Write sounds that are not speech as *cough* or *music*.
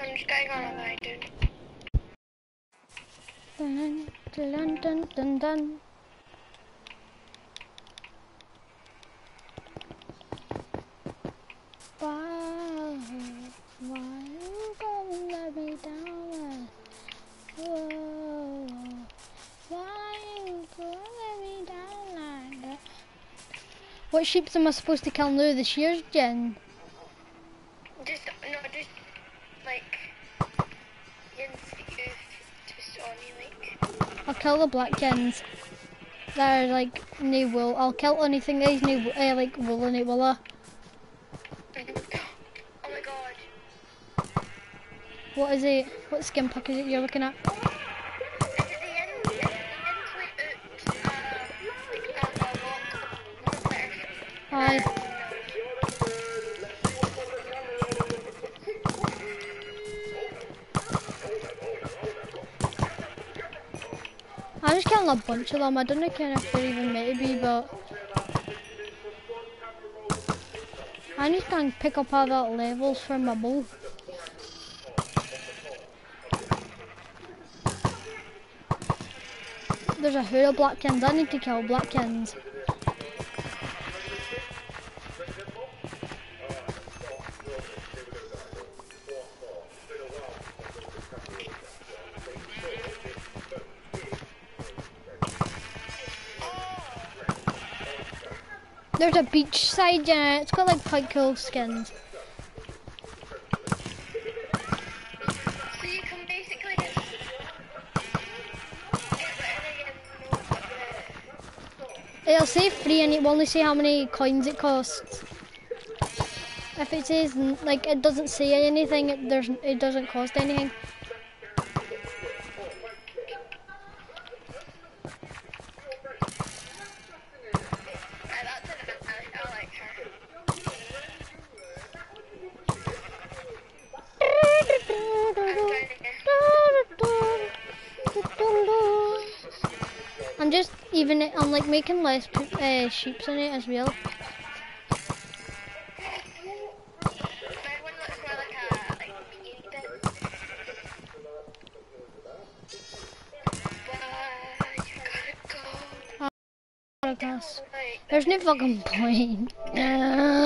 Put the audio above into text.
I'm just going on a dude. Dun, dun, dun, dun, dun. Why, What sheeps am I supposed to kill now this year's gen? Just, no, just, like, Jens, just on me, like, I'll kill the black gens. They're like new wool. I'll kill anything that is new, uh, like wool and it, will oh my god. What is it? What skin pack is it you're looking at? Aye. I'm just killing a bunch of them. I don't know if they're even maybe, but I just can pick up other levels from my bow. There's a hood of Blackkins. I need to kill Blackkins. There's a beach side, yeah. Uh, it's got like quite cool skins. It'll say free and it will only say how many coins it costs. If it says like it doesn't say anything, it there's it doesn't cost anything. Just even it. I'm like making less uh, sheeps in it as well. My one looks more like a like bean dip. Why you gotta go? Podcast. Like, There's no fucking point. *laughs* *laughs*